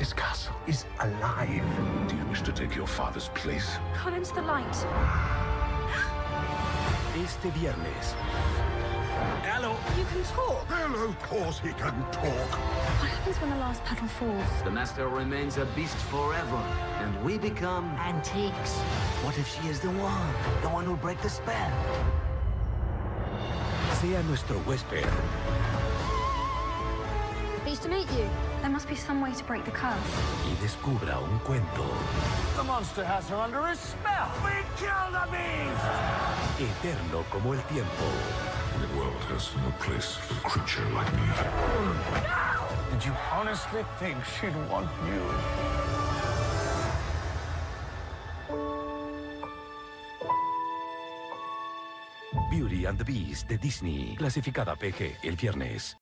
This castle is alive. Do you wish to take your father's place? Come into the light. Este viernes, Hello. You can talk. Well, of course he can talk. What happens when the last petal falls? The master remains a beast forever, and we become Antiques. What if she is the one? The one who'll break the spell? sea nuestro huésped. Pleased to meet you. Be some way to break the curse. y descubra un cuento The monster has her under a spell. We kill the beast. eterno como el tiempo. The world has no place for a creature like me. Did you honestly think she'd want you? Beauty and the Beast de Disney, clasificada PG el viernes.